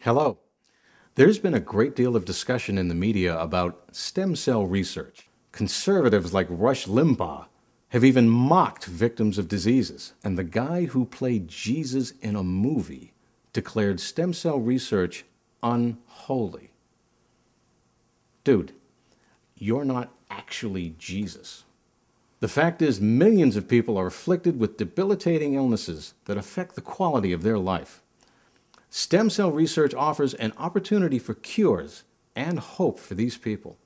Hello. There's been a great deal of discussion in the media about stem cell research. Conservatives like Rush Limbaugh have even mocked victims of diseases, and the guy who played Jesus in a movie declared stem cell research unholy. Dude, you're not actually Jesus. The fact is, millions of people are afflicted with debilitating illnesses that affect the quality of their life. Stem cell research offers an opportunity for cures and hope for these people.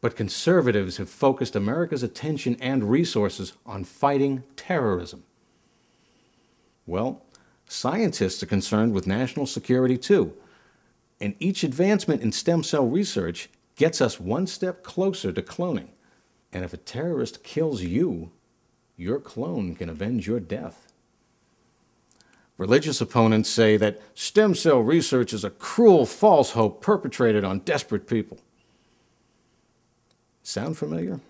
But conservatives have focused America's attention and resources on fighting terrorism. Well, scientists are concerned with national security too, and each advancement in stem cell research gets us one step closer to cloning. And if a terrorist kills you, your clone can avenge your death. Religious opponents say that stem cell research is a cruel false hope perpetrated on desperate people. Sound familiar?